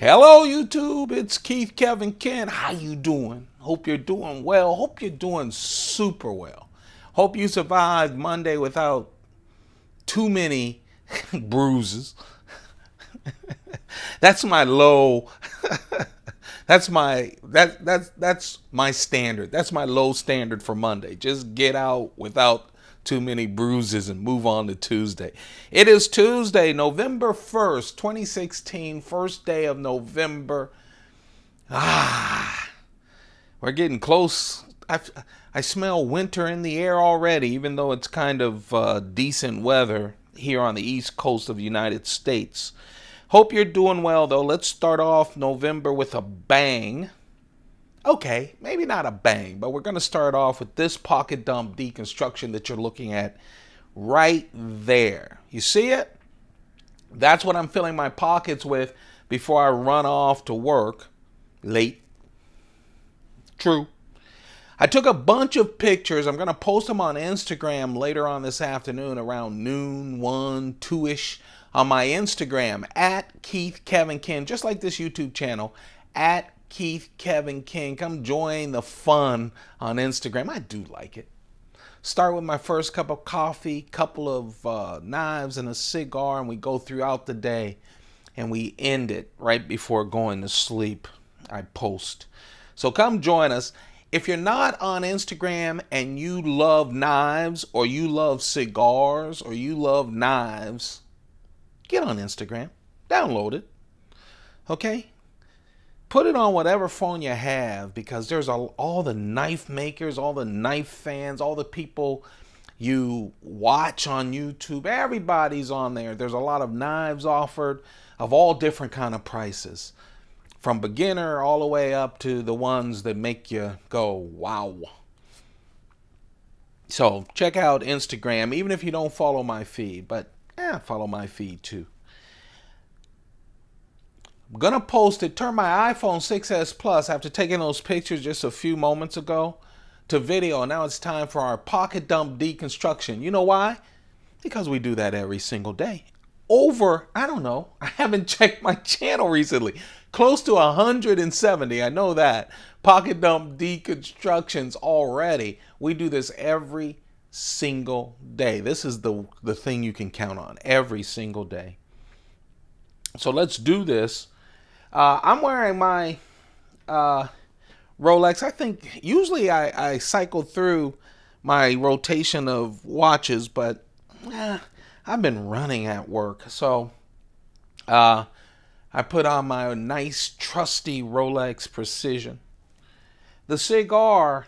Hello YouTube, it's Keith Kevin Ken. How you doing? Hope you're doing well. Hope you're doing super well. Hope you survived Monday without too many bruises. that's my low that's my that that's that's my standard. That's my low standard for Monday. Just get out without too many bruises and move on to Tuesday. It is Tuesday, November 1st, 2016, first day of November. Ah, we're getting close. I, I smell winter in the air already, even though it's kind of uh, decent weather here on the east coast of the United States. Hope you're doing well, though. Let's start off November with a bang. Okay, maybe not a bang, but we're going to start off with this pocket dump deconstruction that you're looking at right there. You see it? That's what I'm filling my pockets with before I run off to work late. True. I took a bunch of pictures. I'm going to post them on Instagram later on this afternoon around noon, 1, 2 ish on my Instagram at Keith Kevin Ken, just like this YouTube channel at Keith Kevin Ken. Come join the fun on Instagram. I do like it. Start with my first cup of coffee, couple of uh, knives, and a cigar, and we go throughout the day. And we end it right before going to sleep. I post. So come join us. If you're not on Instagram and you love knives, or you love cigars, or you love knives, get on Instagram. Download it. Okay? Put it on whatever phone you have because there's all, all the knife makers, all the knife fans, all the people you watch on YouTube. Everybody's on there. There's a lot of knives offered of all different kind of prices. From beginner all the way up to the ones that make you go, wow. So check out Instagram, even if you don't follow my feed, but yeah, follow my feed too. I'm gonna post it, turn my iPhone 6s Plus after taking those pictures just a few moments ago to video. Now it's time for our pocket dump deconstruction. You know why? Because we do that every single day. Over, I don't know, I haven't checked my channel recently. Close to 170, I know that. Pocket dump deconstructions already. We do this every single day. This is the, the thing you can count on every single day. So let's do this uh, I'm wearing my uh, Rolex. I think usually I, I cycle through my rotation of watches, but eh, I've been running at work. So uh, I put on my nice, trusty Rolex Precision. The cigar,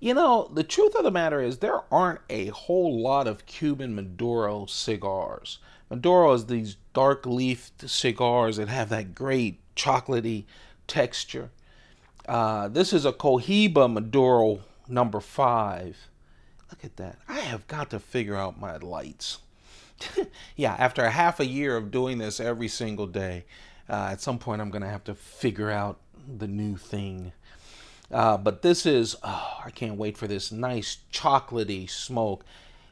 you know, the truth of the matter is there aren't a whole lot of Cuban Maduro cigars. Maduro is these dark leafed cigars that have that great chocolatey texture. Uh, this is a Cohiba Maduro number five. Look at that. I have got to figure out my lights. yeah, after a half a year of doing this every single day, uh, at some point I'm going to have to figure out the new thing. Uh, but this is, oh, I can't wait for this nice chocolatey smoke.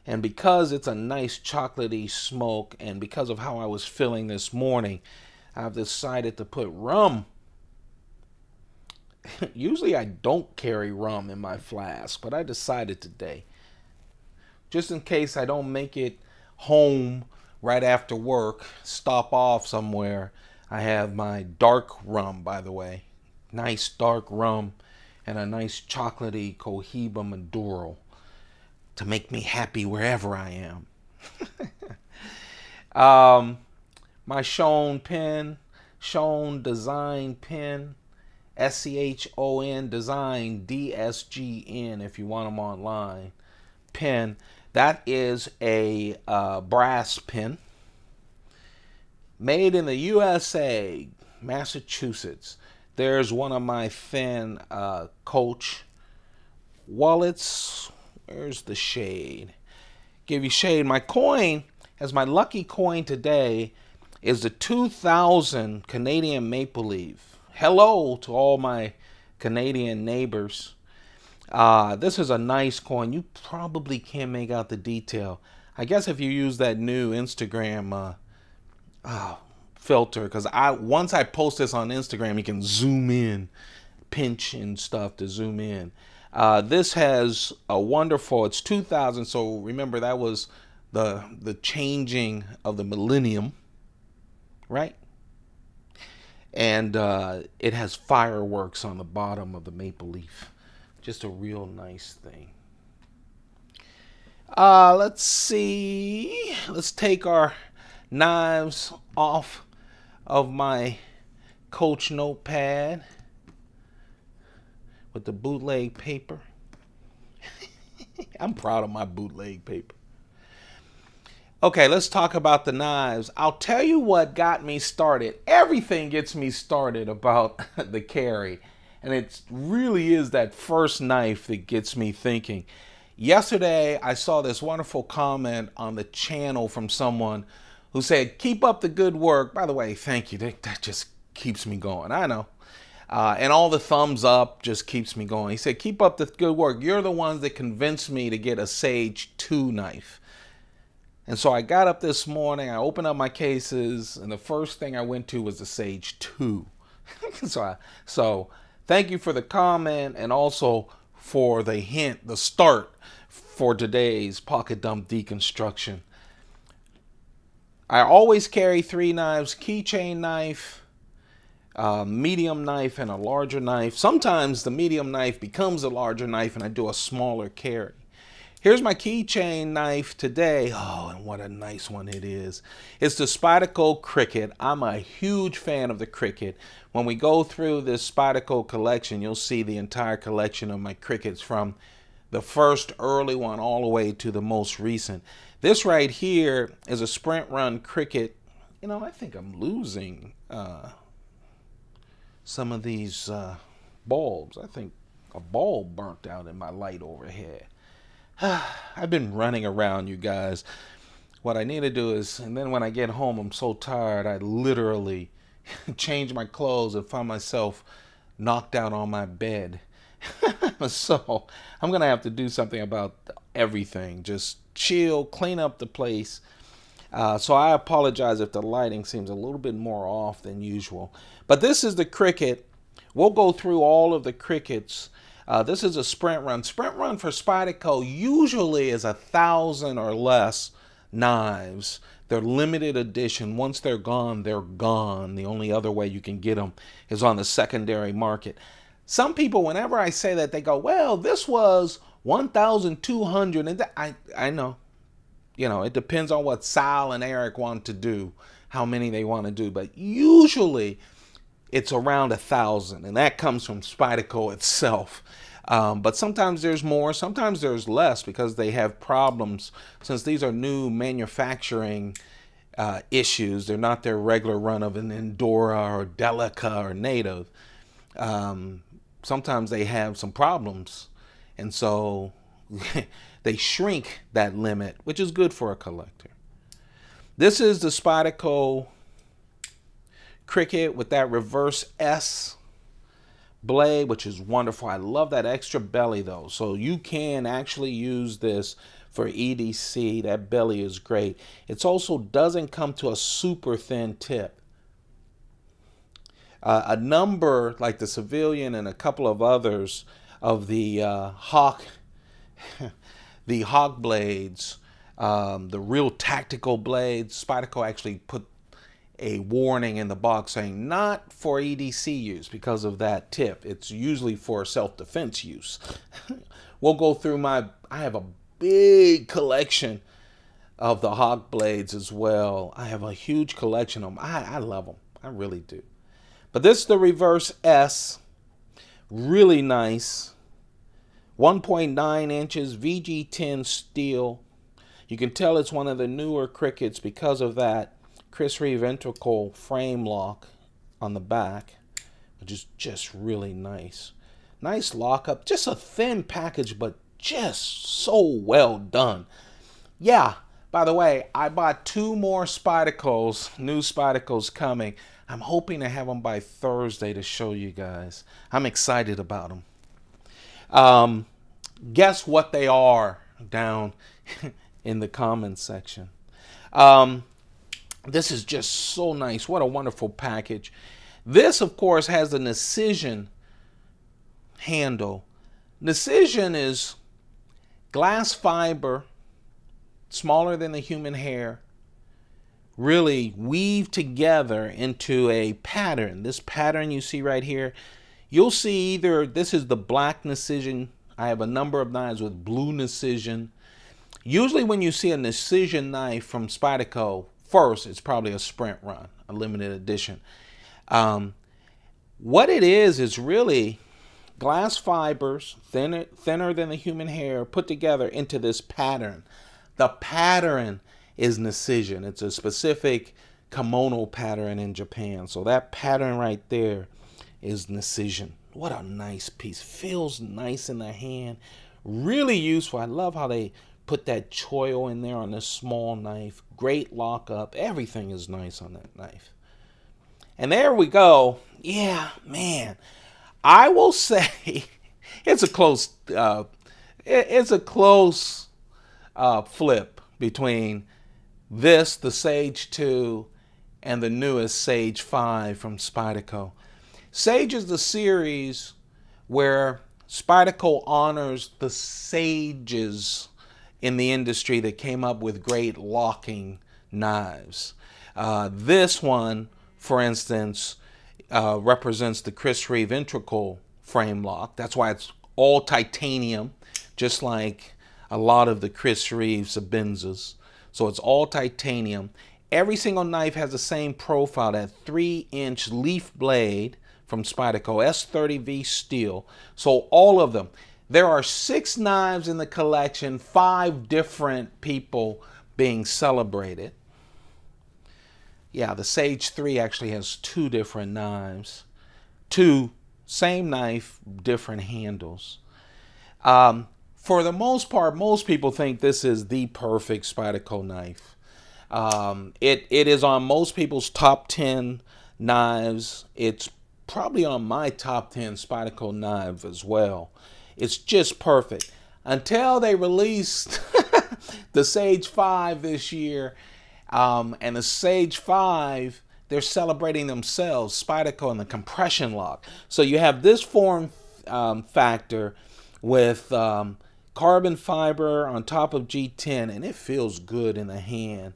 And because it's a nice chocolatey smoke, and because of how I was feeling this morning, I've decided to put rum. Usually I don't carry rum in my flask, but I decided today. Just in case I don't make it home right after work, stop off somewhere, I have my dark rum, by the way. Nice dark rum and a nice chocolatey Cohiba Maduro to make me happy wherever I am. um, my Schon pen, Schon Design pen, S C H O N Design D S G N if you want them online. Pen. That is a uh, brass pen made in the USA, Massachusetts. There's one of my thin uh, Coach wallets Where's the shade? Give you shade. My coin, as my lucky coin today, is the 2000 Canadian Maple Leaf. Hello to all my Canadian neighbors. Uh, this is a nice coin. You probably can't make out the detail. I guess if you use that new Instagram uh, uh, filter because I once I post this on Instagram, you can zoom in, pinch and stuff to zoom in. Uh, this has a wonderful. It's 2000, so remember that was the the changing of the millennium, right? And uh, it has fireworks on the bottom of the maple leaf. Just a real nice thing. Uh, let's see. Let's take our knives off of my coach notepad with the bootleg paper. I'm proud of my bootleg paper. Okay, let's talk about the knives. I'll tell you what got me started. Everything gets me started about the carry. And it really is that first knife that gets me thinking. Yesterday, I saw this wonderful comment on the channel from someone who said, Keep up the good work. By the way, thank you. That, just keeps me going. I know. Uh, and all the thumbs up just keeps me going. He said, Keep up the good work. You're the ones that convinced me to get a Sage 2 knife. And so I got up this morning, I opened up my cases, and the first thing I went to was the Sage 2. so, I, so thank you for the comment and also for the hint, the start for today's pocket dump deconstruction. I always carry three knives, keychain knife, a medium knife, and a larger knife. Sometimes the medium knife becomes a larger knife and I do a smaller carry. Here's my keychain knife today. Oh, and what a nice one it is. It's the Spyderco Cricket. I'm a huge fan of the Cricket. When we go through this Spyderco collection, you'll see the entire collection of my Crickets from the first early one all the way to the most recent. This right here is a sprint run Cricket. You know, I think I'm losing uh, some of these uh, bulbs. I think a bulb burnt out in my light overhead. I've been running around, you guys. What I need to do is, and then when I get home, I'm so tired, I literally change my clothes and find myself knocked out on my bed. so I'm going to have to do something about everything. Just chill, clean up the place. Uh, so I apologize if the lighting seems a little bit more off than usual. But this is the Cricket. We'll go through all of the Crickets. Uh, this is a sprint run. Sprint run for Spyderco usually is a thousand or less knives. They're limited edition. Once they're gone, they're gone. The only other way you can get them is on the secondary market. Some people, whenever I say that, they go, well, this was 1,200. And I, I know, you know, it depends on what Sal and Eric want to do, how many they want to do. But usually it's around a thousand, and that comes from Spyderco itself. Um, but sometimes there's more, sometimes there's less because they have problems. Since these are new manufacturing uh, issues, they're not their regular run of an Endura or Delica or Native. Um, sometimes they have some problems. And so they shrink that limit, which is good for a collector. This is the Spyderco Cricket with that reverse S blade, which is wonderful. I love that extra belly though. So you can actually use this for EDC. That belly is great. It also doesn't come to a super thin tip. Uh, a number like the civilian and a couple of others of the uh, hawk the hog blades um, the real tactical blades spyderco actually put a warning in the box saying not for EDC use because of that tip. It's usually for self-defense use. we'll go through my, I have a big collection of the hog blades as well. I have a huge collection of them. I, I love them. I really do. But this is the reverse S. Really nice. 1.9 inches VG10 steel. You can tell it's one of the newer Crickets because of that Chris Reeve integral frame lock on the back, which is just really nice. Nice lockup, just a thin package, but just so well done. Yeah, by the way, I bought two more Spydercos, new Spydercos coming. I'm hoping to have them by Thursday to show you guys. I'm excited about them. Um, guess what they are down in the comments section. Um, This is just so nice. What a wonderful package. This, of course, has the Nishijin handle. Nishijin is glass fiber, smaller than the human hair, really weave together into a pattern. This pattern you see right here, you'll see either this is the black Nishijin. I have a number of knives with blue Nishijin. Usually when you see a Nishijin knife from Spyderco, first it's probably a sprint run, a limited edition. Um, what it is is really glass fibers, thinner, thinner than the human hair, put together into this pattern. The pattern is Nishijin. It's a specific kimono pattern in Japan. So that pattern right there is Nishijin. What a nice piece. Feels nice in the hand. Really useful. I love how they put that choil in there on this small knife. Great lockup. Everything is nice on that knife. And there we go. Yeah, man. I will say it's a close uh, it's a close uh, flip between this, the Sage 2, and the newest Sage 5 from Spyderco. Sage is the series where Spyderco honors the sages in the industry that came up with great locking knives. Uh, this one, for instance, uh, represents the Chris Reeve integral frame lock. That's why it's all titanium, just like a lot of the Chris Reeve Sebenzas. So it's all titanium. Every single knife has the same profile, that three inch leaf blade from Spyderco, S30V steel. So all of them. There are six knives in the collection, five different people being celebrated. Yeah, the Sage 3 actually has two different knives. Two, same knife, different handles. Um, for the most part, most people think this is the perfect Spyderco knife. Um, it, it is on most people's top 10 knives. It's probably on my top 10 Spyderco knife as well. It's just perfect. Until they released the Sage 5 this year, um, and the Sage 5, they're celebrating themselves, Spyderco and the compression lock. So you have this form um, factor with um, carbon fiber on top of G10, and it feels good in the hand.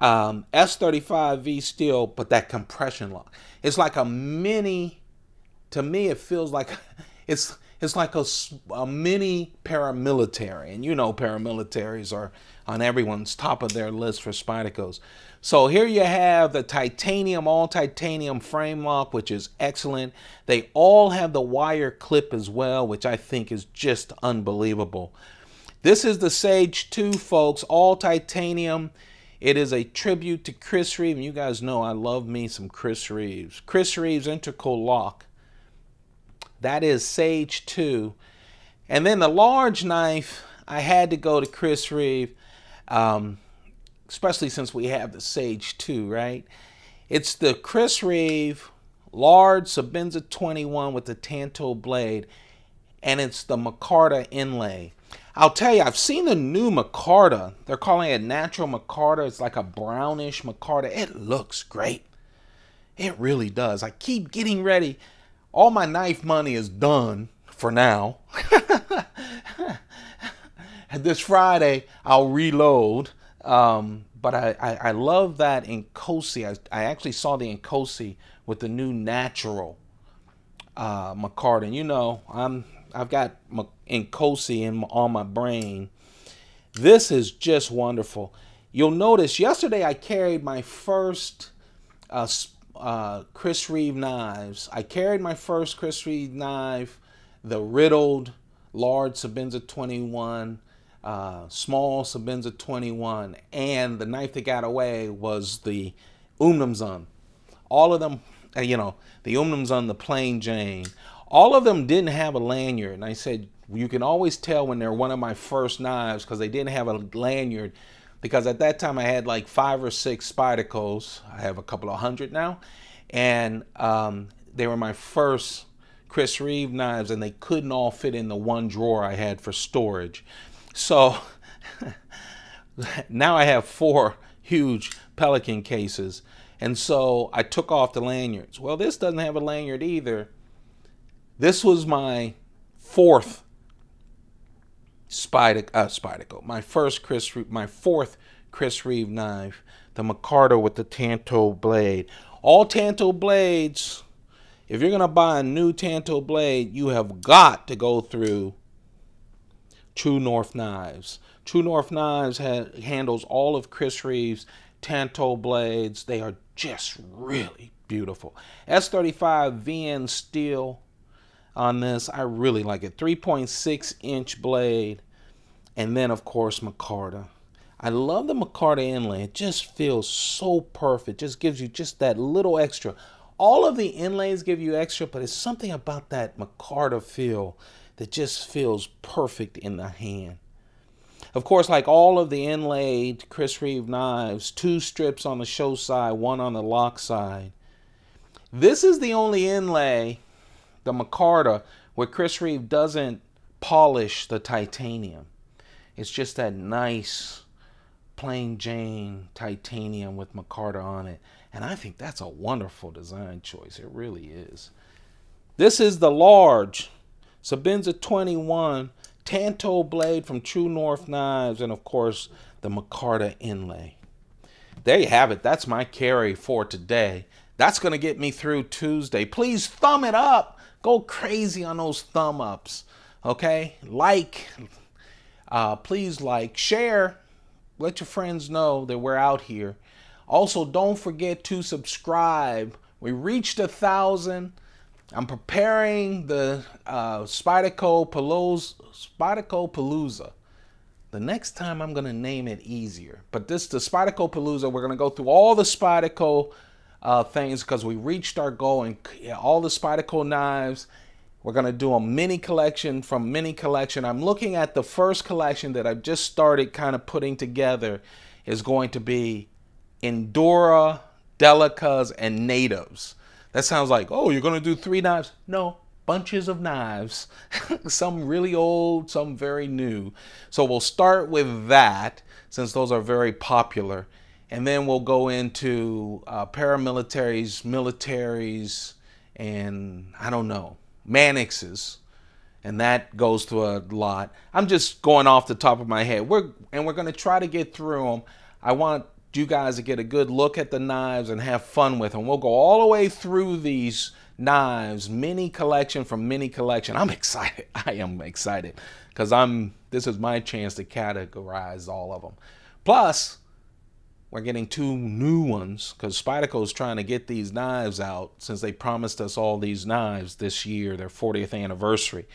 Um, S35V steel, but that compression lock. It's like a mini. To me, it feels like it's it's like a, a mini paramilitary, and you know paramilitaries are on everyone's top of their list for Spydercos. So here you have the titanium, all titanium frame lock, which is excellent. They all have the wire clip as well, which I think is just unbelievable. This is the Sage 2, folks, all titanium. It is a tribute to Chris Reeve. And you guys know I love me some Chris Reeves. Chris Reeves integral lock. That is Sage 2. And then the large knife, I had to go to Chris Reeve. Um, especially since we have the Sage 2, right? It's the Chris Reeve large Sebenza 21 with the Tanto blade, and it's the Micarta inlay. I'll tell you, I've seen the new Micarta. They're calling it natural Micarta. It's like a brownish Micarta. It looks great. It really does. I keep getting ready. All my knife money is done for now. this Friday, I'll reload um, but I, I, I, love that Inkosi. I, I actually saw the Inkosi with the new natural uh, Micarta. You know, I'm I've got Inkosi in on my brain. This is just wonderful. You'll notice yesterday I carried my first uh, uh, Chris Reeve knives. I carried my first Chris Reeve knife, the riddled large Sebenza 21 uh, small Sebenza 21, and the knife that got away was the Umnumzaan. All of them, uh, you know, the Umnumzaan, the plain Jane, all of them didn't have a lanyard. And I said, you can always tell when they're one of my first knives because they didn't have a lanyard. Because at that time I had like five or six Spydercos. I have a couple of hundred now. And um, they were my first Chris Reeve knives and they couldn't all fit in the one drawer I had for storage. So now I have four huge Pelican cases. And so I took off the lanyards. Well, this doesn't have a lanyard either. This was my fourth Spyder, uh, my first Chris, my fourth Chris Reeve knife, the Micarta with the Tanto blade. All Tanto blades, if you're gonna buy a new Tanto blade, you have got to go through True North Knives. True North Knives ha handles all of Chris Reeve's Tanto blades. They are just really beautiful. S35 VN steel on this. I really like it. 3.6 inch blade. And then, of course, Micarta. I love the Micarta inlay. It just feels so perfect. Just gives you just that little extra. All of the inlays give you extra, but it's something about that Micarta feel that just feels perfect in the hand. Of course, like all of the inlaid Chris Reeve knives, two strips on the show side, one on the lock side. This is the only inlay the Micarta, where Chris Reeve doesn't polish the titanium. It's just that nice plain Jane titanium with Micarta on it. And I think that's a wonderful design choice. It really is. This is the large Sebenza 21 Tanto blade from True North Knives. And of course, the Micarta inlay. There you have it. That's my carry for today. That's going to get me through Tuesday. Please thumb it up. Go crazy on those thumb ups. Okay? Like. Uh, please like. Share. Let your friends know that we're out here. Also, don't forget to subscribe. We reached a thousand. I'm preparing the uh, Spyderco Palooza. Spyderco Palooza. The next time I'm to name it easier. But this, the Spyderco Palooza, we're to go through all the Spyderco uh, things because we reached our goal and all the Spyderco knives. We're going to do a mini collection from mini collection. I'm looking at the first collection that I've just started kind of putting together is going to be Endura, Delicas, and Natives. That sounds like, oh, you're going to do three knives. No, bunches of knives. some really old, some very new. So we'll start with that since those are very popular and then we'll go into uh, paramilitaries, militaries, and I don't know, Manixes. and that goes to a lot. I'm just going off the top of my head. We're and we're going to try to get through them. I want you guys to get a good look at the knives and have fun with them. We'll go all the way through these knives, mini collection from mini collection. I'm excited. I am excited because I'm. This is my chance to categorize all of them. Plus, we're getting two new ones because Spyderco is trying to get these knives out since they promised us all these knives this year, their 40th anniversary.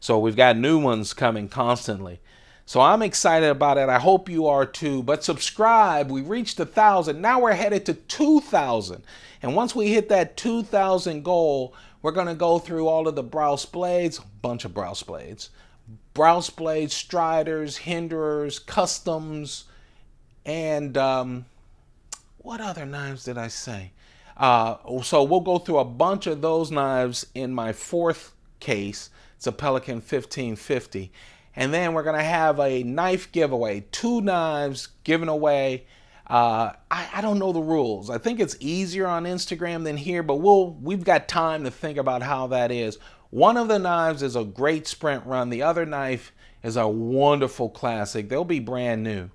So we've got new ones coming constantly. So I'm excited about it. I hope you are too. But subscribe. We reached a thousand. Now we're headed to 2,000. And once we hit that 2,000 goal, we're going to go through all of the Brous blades, bunch of Brous blades, Brous blades, Striders, Hinderers, Customs, and um, what other knives did I say? Uh, so we'll go through a bunch of those knives in my fourth case. It's a Pelican 1550. And then we're going to have a knife giveaway. Two knives given away. Uh, I, I, don't know the rules. I think it's easier on Instagram than here, but we'll, we've got time to think about how that is. One of the knives is a great sprint run. The other knife is a wonderful classic. They'll be brand new.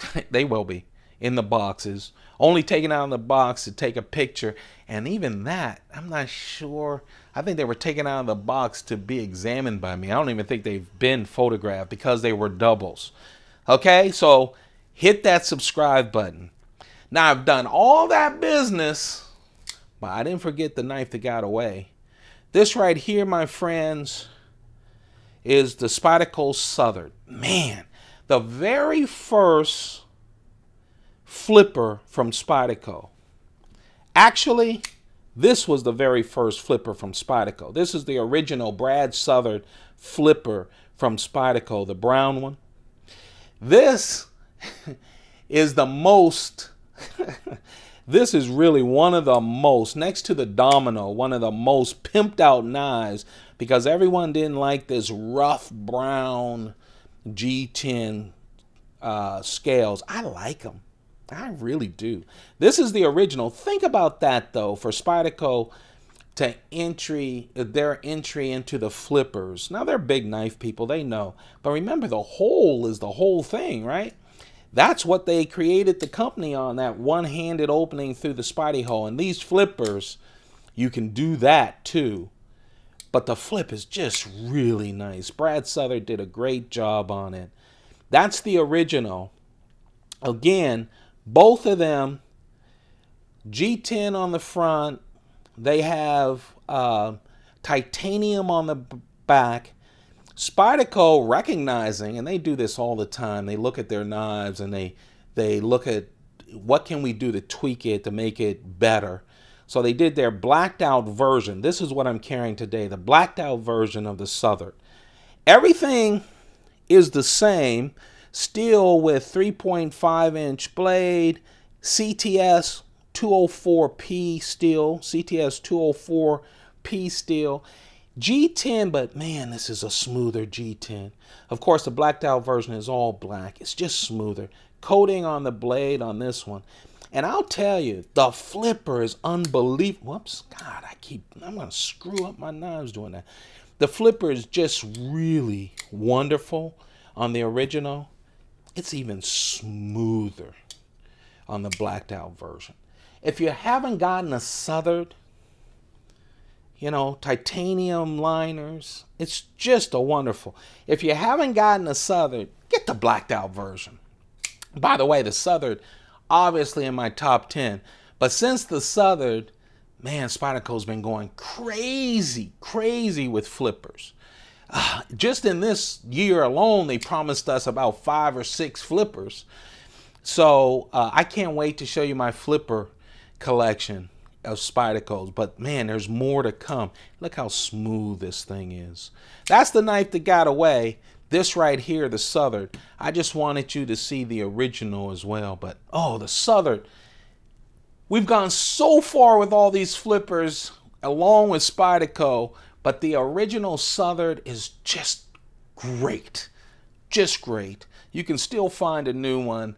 they will be in the boxes. Only taken out of the box to take a picture. And even that, I'm not sure. I think they were taken out of the box to be examined by me. I don't even think they've been photographed because they were doubles. Okay, so hit that subscribe button. Now I've done all that business, but I didn't forget the knife that got away. This right here, my friends, is the Spyderco Southard. Man, the very first flipper from Spyderco. Actually, this was the very first flipper from Spyderco. This is the original Brad Southard flipper from Spyderco, the brown one. This is the most, this is really one of the most, next to the Domino, one of the most pimped out knives because everyone didn't like this rough brown G10 uh, scales. I like them. I really do. This is the original. Think about that though for Spyderco to entry their entry into the flippers. Now they're big knife people, they know. But remember the hole is the whole thing, right? That's what they created the company on, that one-handed opening through the spidey hole. And these flippers, you can do that too. But the flip is just really nice. Brad Southard did a great job on it. That's the original. Again, both of them, G10 on the front, they have uh, titanium on the back. Spyderco recognizing, and they do this all the time, they look at their knives and they, they look at what can we do to tweak it to make it better. So they did their blacked out version. This is what I'm carrying today, the blacked out version of the Southard. Everything is the same Steel with 3.5 inch blade, CTS 204P steel, CTS 204P steel. G10, but man, this is a smoother G10. Of course, the blacked out version is all black. It's just smoother. Coating on the blade on this one. And I'll tell you, the flipper is unbelievable. Whoops, God, I keep, I'm going to screw up my knives doing that. The flipper is just really wonderful on the original. It's even smoother on the blacked out version. If you haven't gotten a Southard, you know, titanium liners, it's just a wonderful. If you haven't gotten a Southard, get the blacked out version. By the way, the Southard, obviously in my top 10, but since the Southard, man, Spyderco's been going crazy, crazy with flippers. Uh, just in this year alone, they promised us about five or six flippers. So uh, I can't wait to show you my flipper collection of Spydercos. But man, there's more to come. Look how smooth this thing is. That's the knife that got away. This right here, the Southard, I just wanted you to see the original as well. But oh, the Southard. We've gone so far with all these flippers along with Spyderco but the original Southard is just great. Just great. You can still find a new one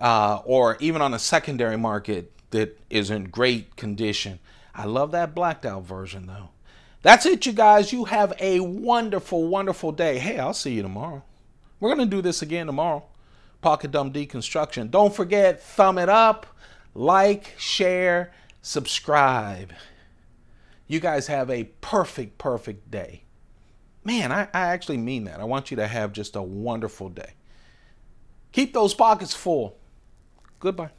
uh, or even on a secondary market that is in great condition. I love that blacked out version though. That's it, you guys. You have a wonderful, wonderful day. Hey, I'll see you tomorrow. We're going to do this again tomorrow. Pocket Dumb Deconstruction. Don't forget, thumb it up, like, share, subscribe. You guys have a perfect, perfect day. Man, I, I actually mean that. I want you to have just a wonderful day. Keep those pockets full. Goodbye.